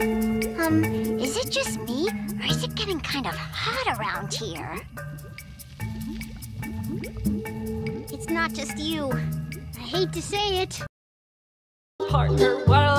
Um, is it just me, or is it getting kind of hot around here? It's not just you. I hate to say it. Partner, well.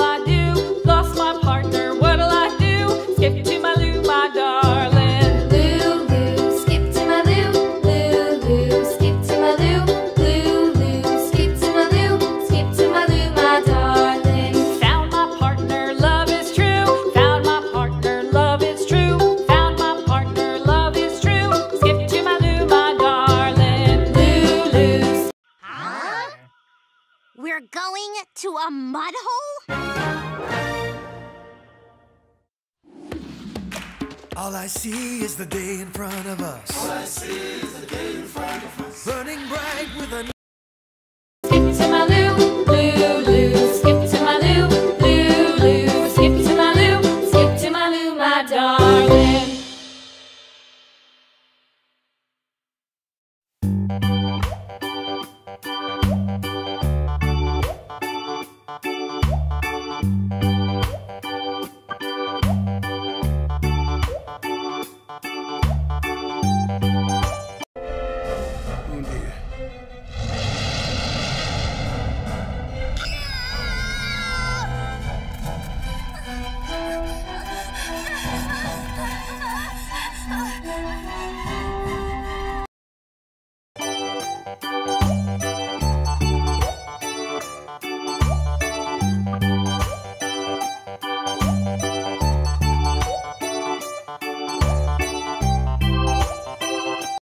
We're going to a mud hole? All I see is the day in front of us. All I see is the day in front of us. Dear. Ah!